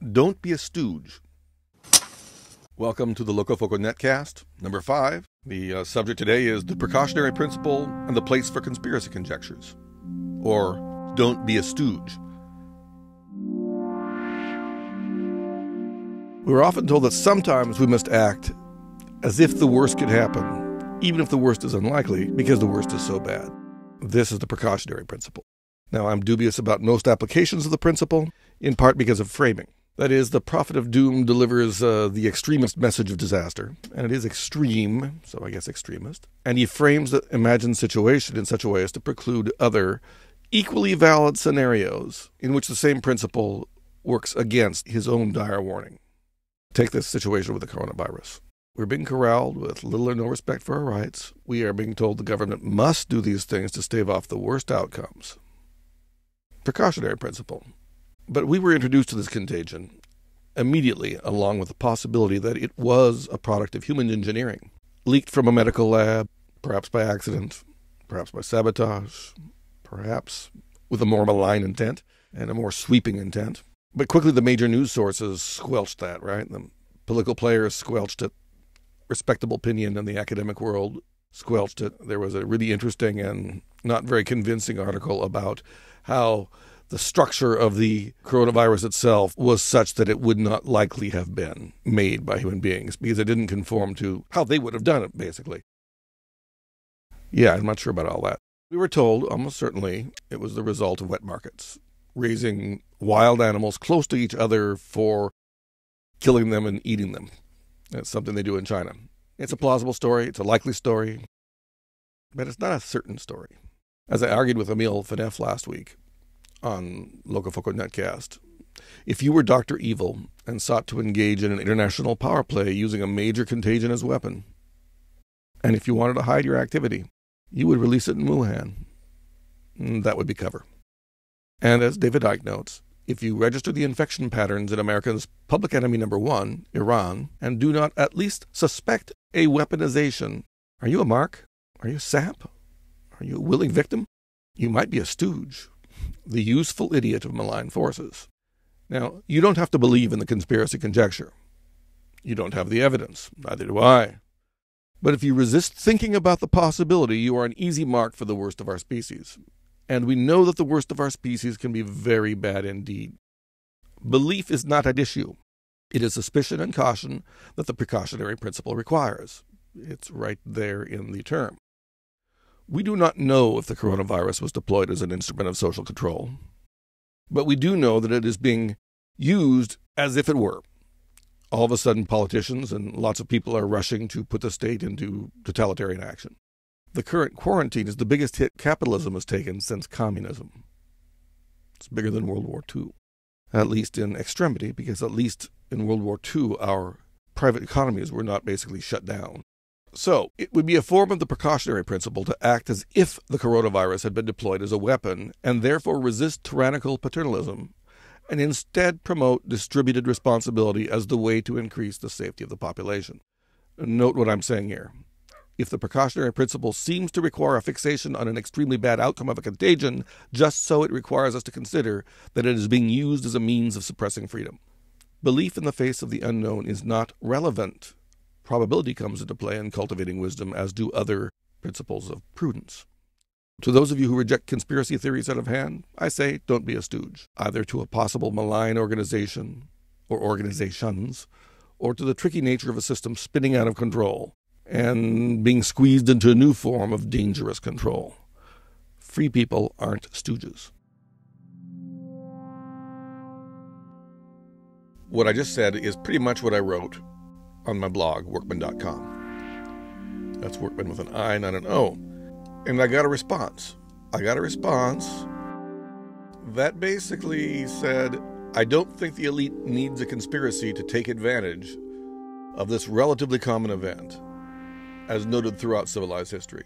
Don't be a stooge. Welcome to the Locofoco Netcast, number five. The uh, subject today is the precautionary principle and the place for conspiracy conjectures. Or, don't be a stooge. We're often told that sometimes we must act as if the worst could happen, even if the worst is unlikely, because the worst is so bad. This is the precautionary principle. Now, I'm dubious about most applications of the principle, in part because of framing. That is, the prophet of doom delivers uh, the extremist message of disaster, and it is extreme, so I guess extremist, and he frames the imagined situation in such a way as to preclude other, equally valid scenarios in which the same principle works against his own dire warning. Take this situation with the coronavirus. We're being corralled with little or no respect for our rights. We are being told the government must do these things to stave off the worst outcomes. Precautionary principle. But we were introduced to this contagion immediately, along with the possibility that it was a product of human engineering, leaked from a medical lab, perhaps by accident, perhaps by sabotage, perhaps with a more malign intent and a more sweeping intent. But quickly, the major news sources squelched that, right? The political players squelched it. Respectable opinion in the academic world squelched it. There was a really interesting and not very convincing article about how the structure of the coronavirus itself was such that it would not likely have been made by human beings because it didn't conform to how they would have done it, basically. Yeah, I'm not sure about all that. We were told, almost certainly, it was the result of wet markets raising wild animals close to each other for killing them and eating them. That's something they do in China. It's a plausible story, it's a likely story, but it's not a certain story. As I argued with Emil Fenef last week on Locofoco Netcast, if you were Dr. Evil and sought to engage in an international power play using a major contagion as weapon, and if you wanted to hide your activity, you would release it in Wuhan. Mm, that would be cover. And as David Icke notes, if you register the infection patterns in America's public enemy number one, Iran, and do not at least suspect a weaponization, are you a mark? Are you a sap? Are you a willing victim? You might be a stooge, the useful idiot of malign forces. Now, you don't have to believe in the conspiracy conjecture. You don't have the evidence, neither do I. But if you resist thinking about the possibility, you are an easy mark for the worst of our species and we know that the worst of our species can be very bad indeed. Belief is not at issue. It is suspicion and caution that the precautionary principle requires. It's right there in the term. We do not know if the coronavirus was deployed as an instrument of social control, but we do know that it is being used as if it were. All of a sudden, politicians and lots of people are rushing to put the state into totalitarian action. The current quarantine is the biggest hit capitalism has taken since communism. It's bigger than World War II, at least in extremity, because at least in World War II, our private economies were not basically shut down. So, it would be a form of the precautionary principle to act as if the coronavirus had been deployed as a weapon and therefore resist tyrannical paternalism and instead promote distributed responsibility as the way to increase the safety of the population. Note what I'm saying here. If the precautionary principle seems to require a fixation on an extremely bad outcome of a contagion, just so it requires us to consider that it is being used as a means of suppressing freedom. Belief in the face of the unknown is not relevant. Probability comes into play in cultivating wisdom, as do other principles of prudence. To those of you who reject conspiracy theories out of hand, I say don't be a stooge, either to a possible malign organization or organizations, or to the tricky nature of a system spinning out of control and being squeezed into a new form of dangerous control. Free people aren't stooges. What I just said is pretty much what I wrote on my blog, wirkman.com. That's workman with an I, not an O. And I got a response. I got a response that basically said, I don't think the elite needs a conspiracy to take advantage of this relatively common event as noted throughout civilized history.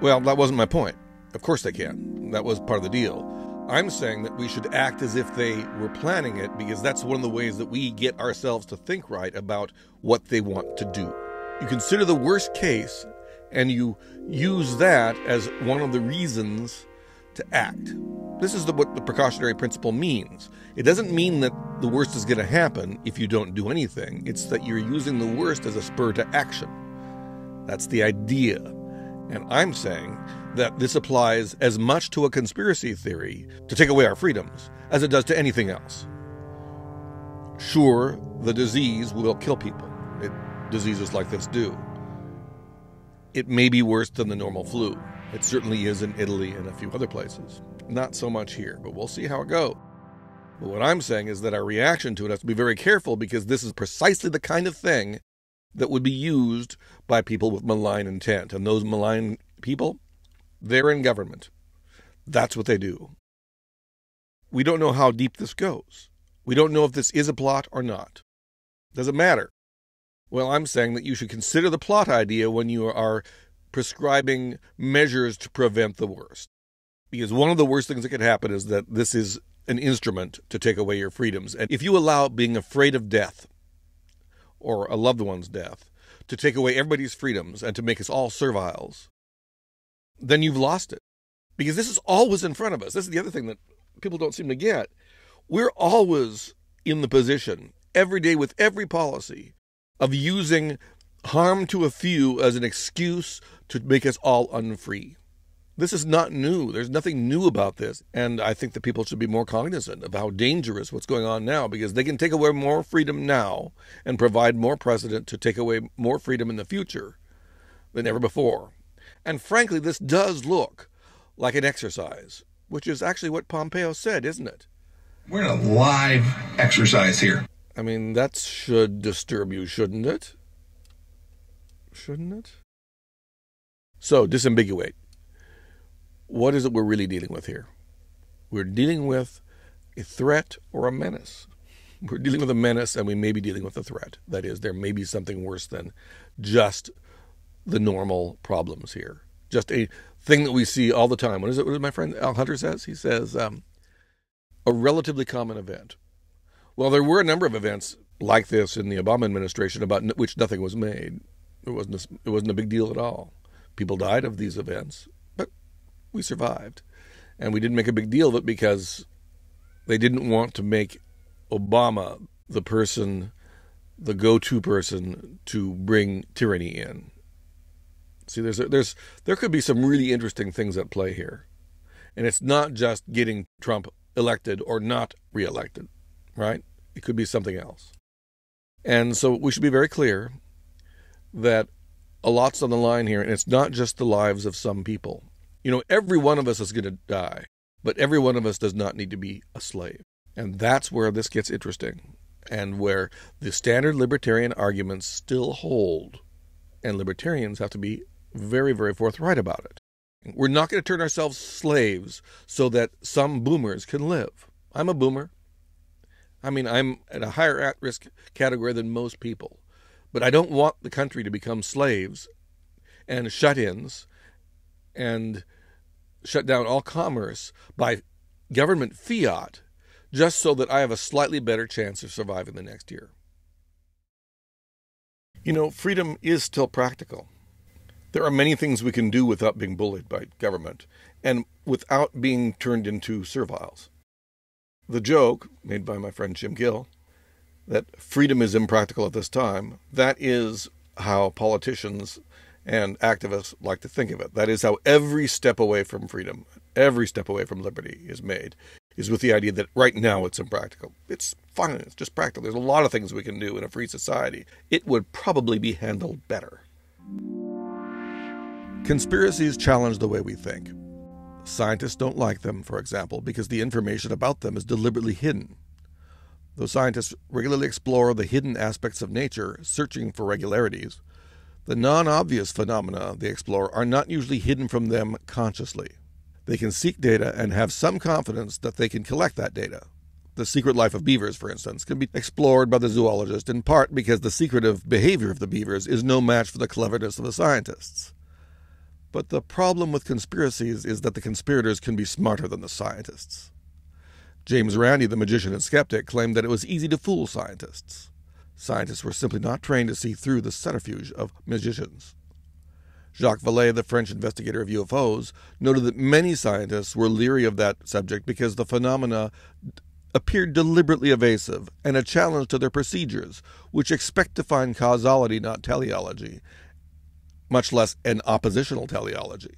Well, that wasn't my point. Of course they can. That was part of the deal. I'm saying that we should act as if they were planning it because that's one of the ways that we get ourselves to think right about what they want to do. You consider the worst case and you use that as one of the reasons to act. This is the, what the precautionary principle means. It doesn't mean that the worst is going to happen if you don't do anything. It's that you're using the worst as a spur to action. That's the idea. And I'm saying that this applies as much to a conspiracy theory to take away our freedoms as it does to anything else. Sure, the disease will kill people. It, diseases like this do. It may be worse than the normal flu. It certainly is in Italy and a few other places. Not so much here, but we'll see how it goes. But what I'm saying is that our reaction to it has to be very careful because this is precisely the kind of thing that would be used by people with malign intent. And those malign people, they're in government. That's what they do. We don't know how deep this goes. We don't know if this is a plot or not. Does it matter? Well, I'm saying that you should consider the plot idea when you are prescribing measures to prevent the worst. Because one of the worst things that could happen is that this is an instrument to take away your freedoms. And if you allow being afraid of death or a loved one's death to take away everybody's freedoms and to make us all serviles, then you've lost it. Because this is always in front of us. This is the other thing that people don't seem to get. We're always in the position, every day with every policy, of using harm to a few as an excuse to make us all unfree. This is not new. There's nothing new about this. And I think that people should be more cognizant of how dangerous what's going on now because they can take away more freedom now and provide more precedent to take away more freedom in the future than ever before. And frankly, this does look like an exercise, which is actually what Pompeo said, isn't it? We're in a live exercise here. I mean, that should disturb you, shouldn't it? Shouldn't it? So, disambiguate what is it we're really dealing with here? We're dealing with a threat or a menace. We're dealing with a menace and we may be dealing with a threat. That is, there may be something worse than just the normal problems here. Just a thing that we see all the time. What is it? What my friend Al Hunter says? He says, um, a relatively common event. Well, there were a number of events like this in the Obama administration about which nothing was made. It wasn't a, it wasn't a big deal at all. People died of these events we survived. And we didn't make a big deal of it because they didn't want to make Obama the person, the go to person to bring tyranny in. See, there's, there's, there could be some really interesting things at play here. And it's not just getting Trump elected or not reelected, right? It could be something else. And so we should be very clear that a lot's on the line here, and it's not just the lives of some people. You know, every one of us is going to die, but every one of us does not need to be a slave. And that's where this gets interesting and where the standard libertarian arguments still hold. And libertarians have to be very, very forthright about it. We're not going to turn ourselves slaves so that some boomers can live. I'm a boomer. I mean, I'm at a higher at risk category than most people. But I don't want the country to become slaves and shut ins and shut down all commerce by government fiat just so that I have a slightly better chance of surviving the next year. You know, freedom is still practical. There are many things we can do without being bullied by government and without being turned into serviles. The joke made by my friend Jim Gill that freedom is impractical at this time, that is how politicians and activists like to think of it. That is how every step away from freedom, every step away from liberty is made, is with the idea that right now it's impractical. It's fine, it's just practical. There's a lot of things we can do in a free society. It would probably be handled better. Conspiracies challenge the way we think. Scientists don't like them, for example, because the information about them is deliberately hidden. Though scientists regularly explore the hidden aspects of nature, searching for regularities, the non obvious phenomena they explore are not usually hidden from them consciously. They can seek data and have some confidence that they can collect that data. The secret life of beavers, for instance, can be explored by the zoologist in part because the secretive behavior of the beavers is no match for the cleverness of the scientists. But the problem with conspiracies is that the conspirators can be smarter than the scientists. James Randi, the magician and skeptic, claimed that it was easy to fool scientists. Scientists were simply not trained to see through the subterfuge of magicians. Jacques Vallée, the French investigator of UFOs, noted that many scientists were leery of that subject because the phenomena appeared deliberately evasive and a challenge to their procedures, which expect to find causality, not teleology, much less an oppositional teleology.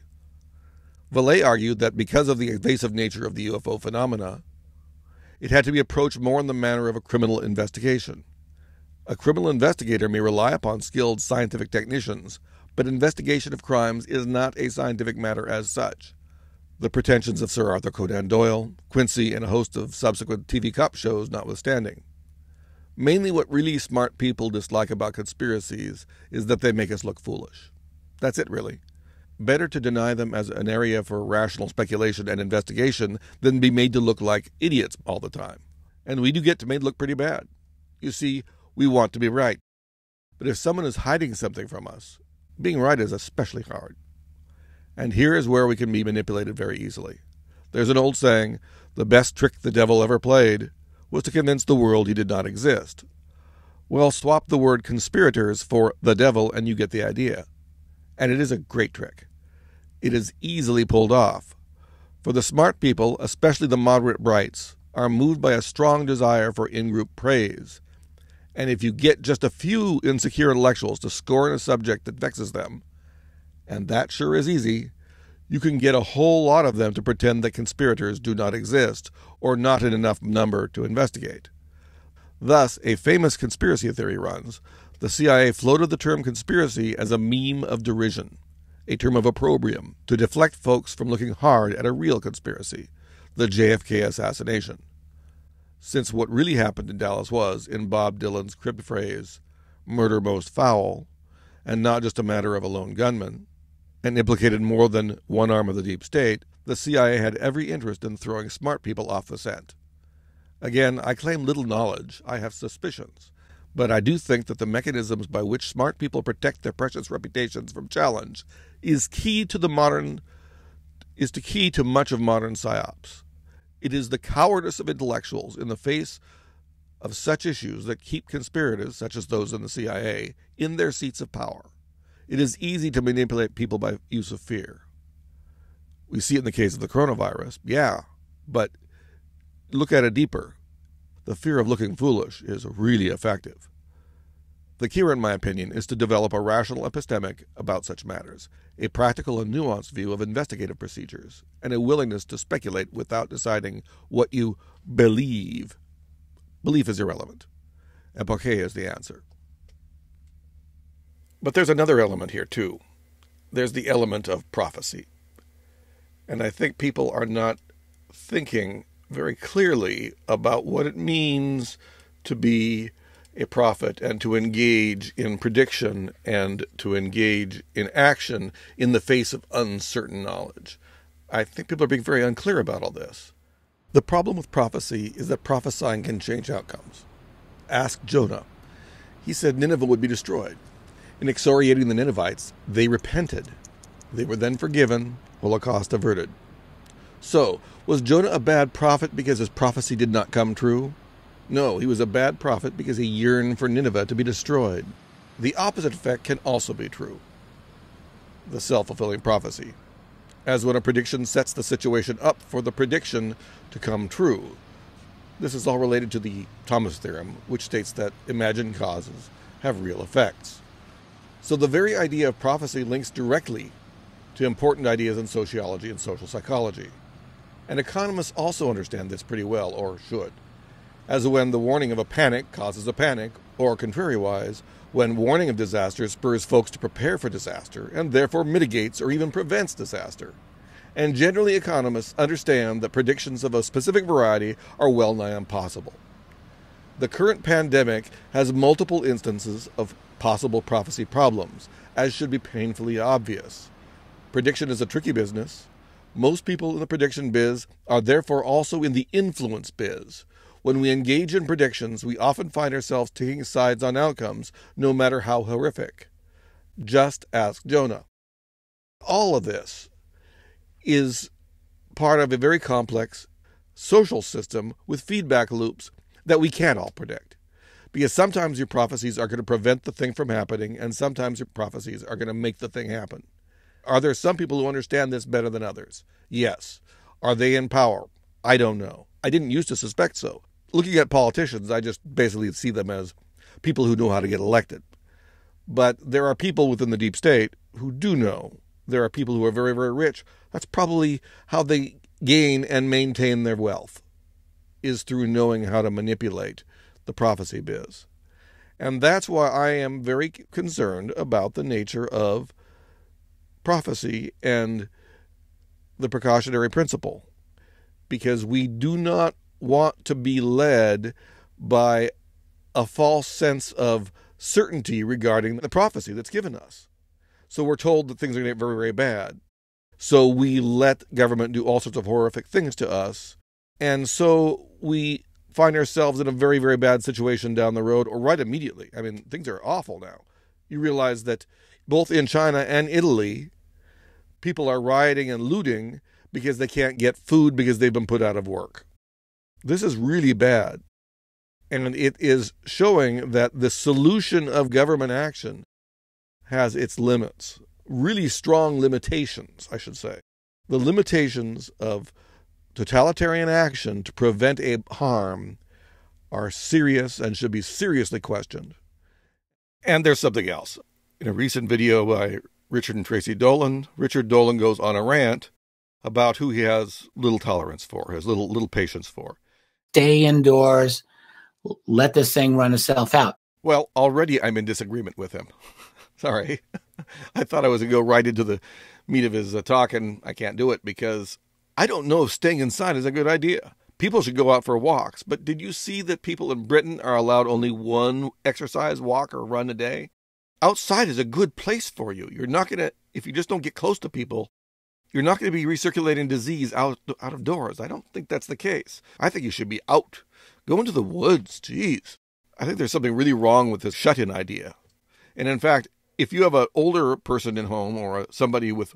Vallée argued that because of the evasive nature of the UFO phenomena, it had to be approached more in the manner of a criminal investigation. A criminal investigator may rely upon skilled scientific technicians, but investigation of crimes is not a scientific matter as such. The pretensions of Sir Arthur Conan Doyle, Quincy, and a host of subsequent TV cop shows notwithstanding. Mainly what really smart people dislike about conspiracies is that they make us look foolish. That's it, really. Better to deny them as an area for rational speculation and investigation than be made to look like idiots all the time. And we do get to made look pretty bad. You see, we want to be right. But if someone is hiding something from us, being right is especially hard. And here is where we can be manipulated very easily. There's an old saying the best trick the devil ever played was to convince the world he did not exist. Well, swap the word conspirators for the devil and you get the idea. And it is a great trick. It is easily pulled off. For the smart people, especially the moderate brights, are moved by a strong desire for in group praise and if you get just a few insecure intellectuals to score in a subject that vexes them, and that sure is easy, you can get a whole lot of them to pretend that conspirators do not exist or not in enough number to investigate. Thus, a famous conspiracy theory runs the CIA floated the term conspiracy as a meme of derision, a term of opprobrium, to deflect folks from looking hard at a real conspiracy, the JFK assassination since what really happened in Dallas was, in Bob Dylan's crypt phrase, murder most foul, and not just a matter of a lone gunman, and implicated more than one arm of the deep state, the CIA had every interest in throwing smart people off the scent. Again, I claim little knowledge, I have suspicions, but I do think that the mechanisms by which smart people protect their precious reputations from challenge is key to the modern is the key to much of modern psyops. It is the cowardice of intellectuals in the face of such issues that keep conspirators, such as those in the CIA, in their seats of power. It is easy to manipulate people by use of fear. We see it in the case of the coronavirus, yeah, but look at it deeper. The fear of looking foolish is really effective. The key, in my opinion, is to develop a rational epistemic about such matters, a practical and nuanced view of investigative procedures, and a willingness to speculate without deciding what you believe. Belief is irrelevant. Epoche is the answer. But there's another element here, too. There's the element of prophecy. And I think people are not thinking very clearly about what it means to be a prophet and to engage in prediction and to engage in action in the face of uncertain knowledge. I think people are being very unclear about all this. The problem with prophecy is that prophesying can change outcomes. Ask Jonah. He said Nineveh would be destroyed. In excoriating the Ninevites, they repented. They were then forgiven, Holocaust averted. So, was Jonah a bad prophet because his prophecy did not come true? No, he was a bad prophet because he yearned for Nineveh to be destroyed. The opposite effect can also be true the self fulfilling prophecy, as when a prediction sets the situation up for the prediction to come true. This is all related to the Thomas theorem, which states that imagined causes have real effects. So the very idea of prophecy links directly to important ideas in sociology and social psychology. And economists also understand this pretty well, or should as when the warning of a panic causes a panic, or contrariwise, when warning of disaster spurs folks to prepare for disaster and therefore mitigates or even prevents disaster. And generally, economists understand that predictions of a specific variety are well nigh impossible. The current pandemic has multiple instances of possible prophecy problems, as should be painfully obvious. Prediction is a tricky business. Most people in the prediction biz are therefore also in the influence biz, when we engage in predictions, we often find ourselves taking sides on outcomes, no matter how horrific. Just ask Jonah. All of this is part of a very complex social system with feedback loops that we can't all predict. Because sometimes your prophecies are going to prevent the thing from happening, and sometimes your prophecies are going to make the thing happen. Are there some people who understand this better than others? Yes. Are they in power? I don't know. I didn't used to suspect so. Looking at politicians, I just basically see them as people who know how to get elected. But there are people within the deep state who do know. There are people who are very, very rich. That's probably how they gain and maintain their wealth, is through knowing how to manipulate the prophecy biz. And that's why I am very concerned about the nature of prophecy and the precautionary principle. Because we do not want to be led by a false sense of certainty regarding the prophecy that's given us. So we're told that things are going to get very, very bad. So we let government do all sorts of horrific things to us. And so we find ourselves in a very, very bad situation down the road or right immediately. I mean, things are awful now. You realize that both in China and Italy, people are rioting and looting because they can't get food because they've been put out of work. This is really bad. And it is showing that the solution of government action has its limits, really strong limitations, I should say. The limitations of totalitarian action to prevent a harm are serious and should be seriously questioned. And there's something else. In a recent video by Richard and Tracy Dolan, Richard Dolan goes on a rant about who he has little tolerance for, has little little patience for. Stay indoors, let this thing run itself out. Well, already I'm in disagreement with him. Sorry. I thought I was going to go right into the meat of his uh, talk, and I can't do it because I don't know if staying inside is a good idea. People should go out for walks, but did you see that people in Britain are allowed only one exercise, walk, or run a day? Outside is a good place for you. You're not going to, if you just don't get close to people, you're not going to be recirculating disease out, out of doors. I don't think that's the case. I think you should be out Go into the woods. Jeez. I think there's something really wrong with this shut in idea. And in fact, if you have an older person in home or somebody with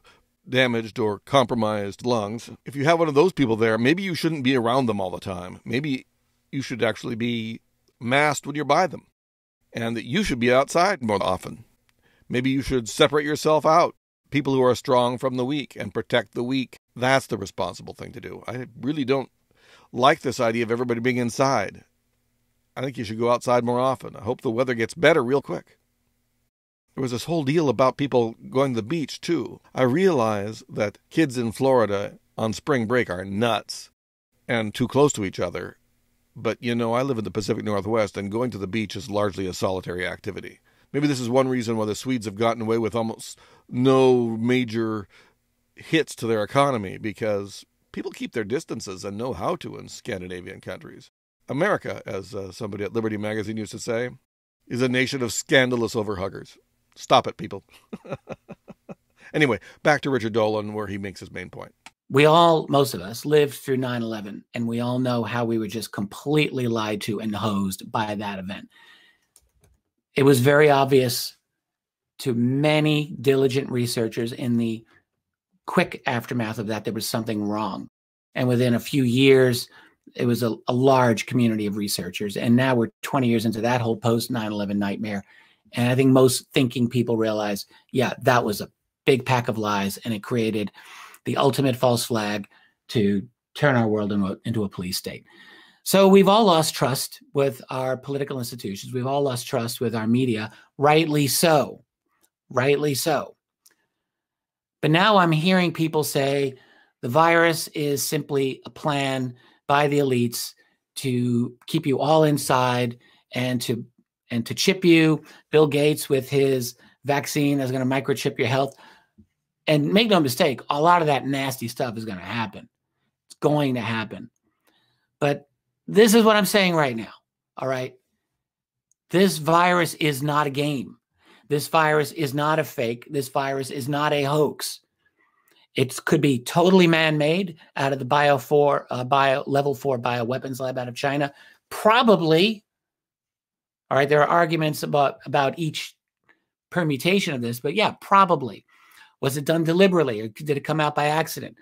damaged or compromised lungs, if you have one of those people there, maybe you shouldn't be around them all the time. Maybe you should actually be masked when you're by them and that you should be outside more often. Maybe you should separate yourself out, people who are strong from the weak, and protect the weak. That's the responsible thing to do. I really don't like this idea of everybody being inside. I think you should go outside more often. I hope the weather gets better real quick. There was this whole deal about people going to the beach, too. I realize that kids in Florida on spring break are nuts and too close to each other. But, you know, I live in the Pacific Northwest, and going to the beach is largely a solitary activity. Maybe this is one reason why the Swedes have gotten away with almost no major hits to their economy because people keep their distances and know how to in Scandinavian countries. America, as uh, somebody at Liberty Magazine used to say, is a nation of scandalous overhuggers. Stop it, people. anyway, back to Richard Dolan, where he makes his main point. We all, most of us, lived through 9 11, and we all know how we were just completely lied to and hosed by that event. It was very obvious to many diligent researchers in the quick aftermath of that, there was something wrong. And within a few years, it was a, a large community of researchers. And now we're 20 years into that whole post 9 11 nightmare. And I think most thinking people realize, yeah, that was a big pack of lies and it created the ultimate false flag to turn our world into a, into a police state. So we've all lost trust with our political institutions. We've all lost trust with our media, rightly so. Rightly so. But now I'm hearing people say the virus is simply a plan by the elites to keep you all inside and to and to chip you. Bill Gates with his vaccine is going to microchip your health. And make no mistake, a lot of that nasty stuff is going to happen. It's going to happen. But this is what I'm saying right now. All right. This virus is not a game. This virus is not a fake. This virus is not a hoax. It could be totally man-made out of the bio four, uh, bio level four bioweapons lab out of China. Probably. All right, there are arguments about about each permutation of this, but yeah, probably. Was it done deliberately, or did it come out by accident?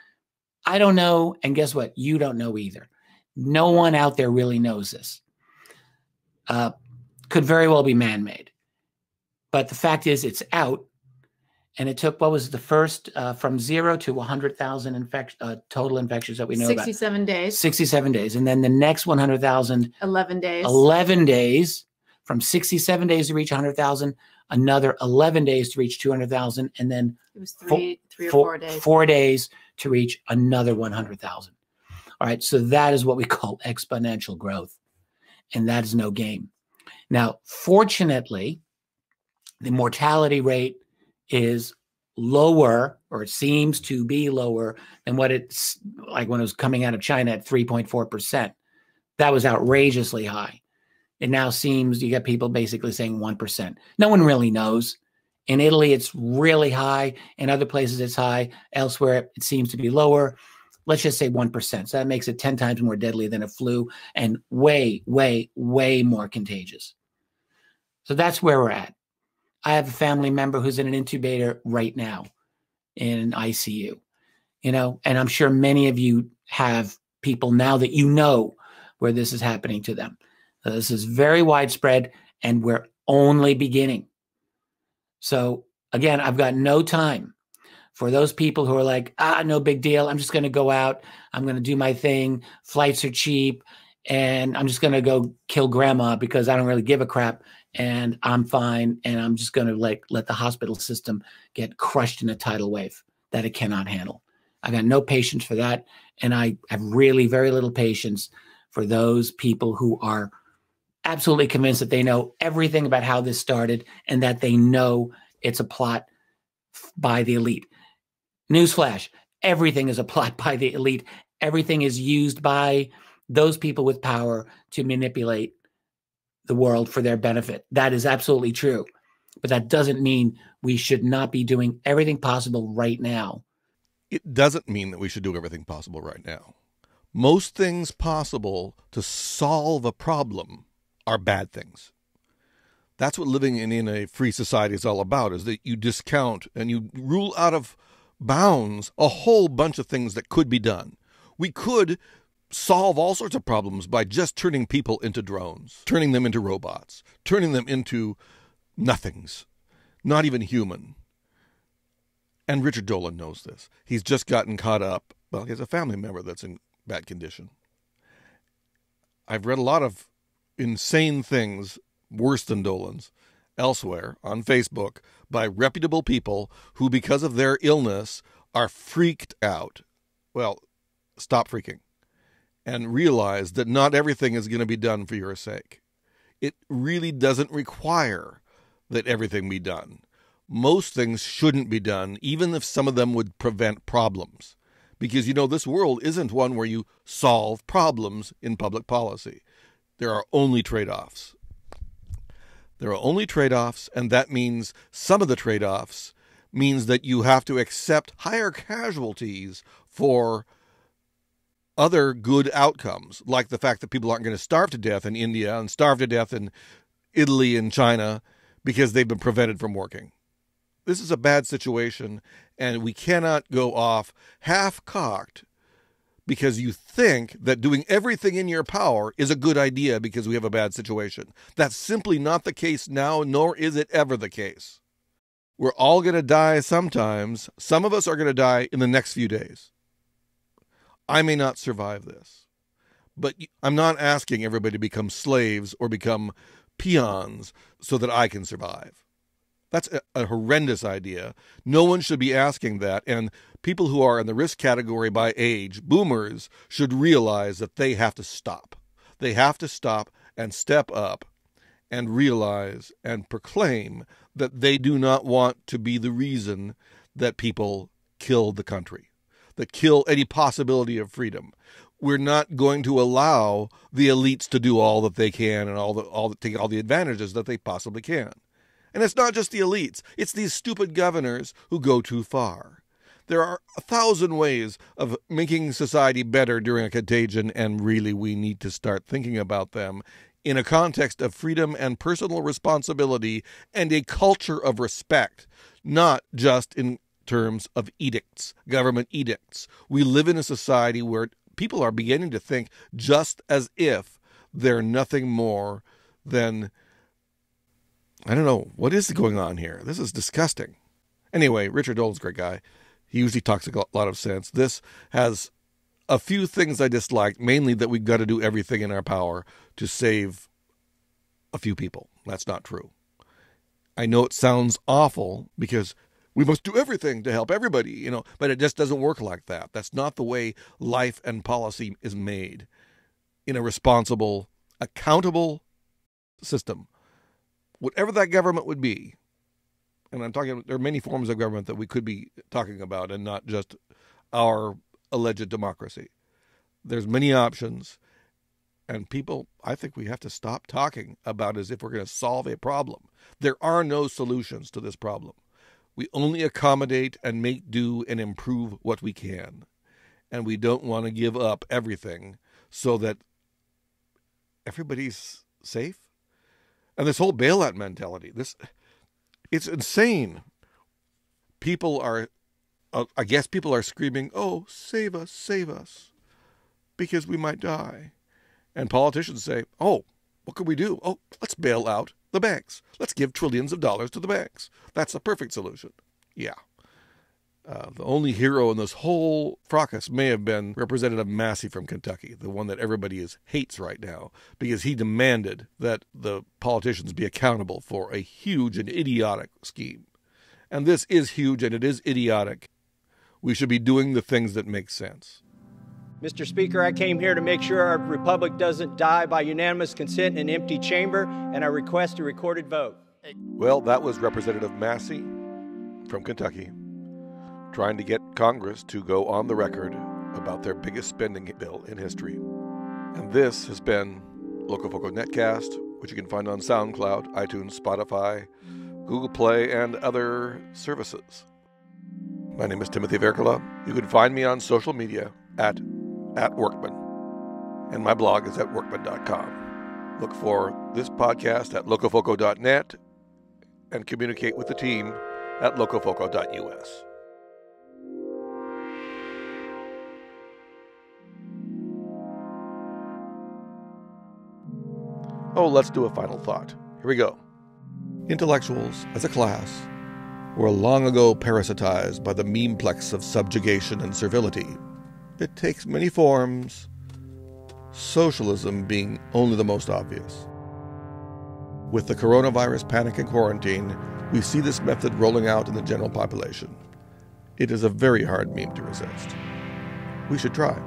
I don't know, and guess what? You don't know either. No one out there really knows this. Uh, could very well be man-made. But the fact is, it's out. and it took what was the first uh, from zero to 100,000 infect uh, total infections that we know 67 about. days. 67 days, and then the next 100,000, 11 days. 11 days, from 67 days to reach 100,000, another 11 days to reach 200,000, and then It was Four- three, three or four, four days. four days to reach another 100,000. All right, so that is what we call exponential growth, and that is no game. Now, fortunately, the mortality rate is lower, or it seems to be lower than what it's like when it was coming out of China at 3.4%. That was outrageously high. It now seems you get people basically saying 1%. No one really knows. In Italy, it's really high. In other places, it's high. Elsewhere, it seems to be lower. Let's just say 1%. So that makes it 10 times more deadly than a flu and way, way, way more contagious. So that's where we're at. I have a family member who's in an intubator right now in an ICU, you know, and I'm sure many of you have people now that you know where this is happening to them. Uh, this is very widespread and we're only beginning. So again, I've got no time for those people who are like, ah, no big deal. I'm just going to go out. I'm going to do my thing. Flights are cheap. And I'm just going to go kill grandma because I don't really give a crap and I'm fine. And I'm just going to like let the hospital system get crushed in a tidal wave that it cannot handle. I got no patience for that. And I have really very little patience for those people who are absolutely convinced that they know everything about how this started and that they know it's a plot by the elite. Newsflash everything is a plot by the elite, everything is used by those people with power to manipulate the world for their benefit. That is absolutely true. But that doesn't mean we should not be doing everything possible right now. It doesn't mean that we should do everything possible right now. Most things possible to solve a problem are bad things. That's what living in, in a free society is all about, is that you discount and you rule out of bounds a whole bunch of things that could be done. We could solve all sorts of problems by just turning people into drones, turning them into robots, turning them into nothings, not even human. And Richard Dolan knows this. He's just gotten caught up. Well, he has a family member that's in bad condition. I've read a lot of insane things, worse than Dolan's, elsewhere on Facebook by reputable people who, because of their illness, are freaked out. Well, stop freaking and realize that not everything is going to be done for your sake. It really doesn't require that everything be done. Most things shouldn't be done, even if some of them would prevent problems. Because, you know, this world isn't one where you solve problems in public policy. There are only trade offs. There are only trade offs, and that means some of the trade offs means that you have to accept higher casualties for other good outcomes, like the fact that people aren't going to starve to death in India and starve to death in Italy and China because they've been prevented from working. This is a bad situation, and we cannot go off half cocked because you think that doing everything in your power is a good idea because we have a bad situation. That's simply not the case now, nor is it ever the case. We're all going to die sometimes. Some of us are going to die in the next few days. I may not survive this. But I'm not asking everybody to become slaves or become peons so that I can survive. That's a, a, horrendous idea. No one should be asking that. And people who are in the risk category by age, boomers, should realize that they have to stop. They have to stop and step up and realize and proclaim that they do not want to be the reason that people kill the country, that kill any possibility of freedom. We're not going to allow the elites to do all that they can and all the all the, take all the advantages that they possibly can. And it's not just the elites, it's these stupid governors who go too far. There are a thousand ways of making society better during a contagion, and really we need to start thinking about them in a context of freedom and personal responsibility and a culture of respect, not just in terms of edicts, government edicts. We live in a society where people are beginning to think just as if they're nothing more than I don't know what is going on here. This is disgusting. Anyway, Richard Dolan's a great guy. He usually talks a lot of sense. This has a few things I dislike, mainly that we've got to do everything in our power to save a few people. That's not true. I know it sounds awful because we must do everything to help everybody, you know, but it just doesn't work like that. That's not the way life and policy is made in a responsible, accountable system. Whatever that government would be, and I'm talking, there are many forms of government that we could be talking about and not just our alleged democracy. There's many options, and people, I think we have to stop talking about as if we're going to solve a problem. There are no solutions to this problem. We only accommodate and make do and improve what we can. And we don't want to give up everything so that everybody's safe. And this whole bailout mentality, this it's insane. People are uh, I guess people are screaming, "Oh, save us, save us." Because we might die. And politicians say, "Oh, what can we do? Oh, let's bail out the banks. Let's give trillions of dollars to the banks. That's a perfect solution. Yeah. Uh, the only hero in this whole fracas may have been Representative Massie from Kentucky, the one that everybody is hates right now, because he demanded that the politicians be accountable for a huge and idiotic scheme. And this is huge and it is idiotic. We should be doing the things that make sense. Mr. Speaker, I came here to make sure our republic doesn't die by unanimous consent in an empty chamber, and I request a recorded vote. Well, that was Representative Massie from Kentucky trying to get Congress to go on the record about their biggest spending bill in history. And this has been Locofoco Netcast, which you can find on SoundCloud, iTunes, Spotify, Google Play, and other services. My name is Timothy Virkkala. You can find me on social media at at Wirkman. And my blog is at wirkman.com. Look for this podcast at locofoco.net and communicate with the team at locofoco.us. Oh, let's do a final thought. Here we go. Intellectuals, as a class, were long ago parasitized by the memeplex of subjugation and servility it takes many forms, socialism being only the most obvious. With the coronavirus panic and quarantine, we see this method rolling out in the general population. It is a very hard meme to resist. We should try.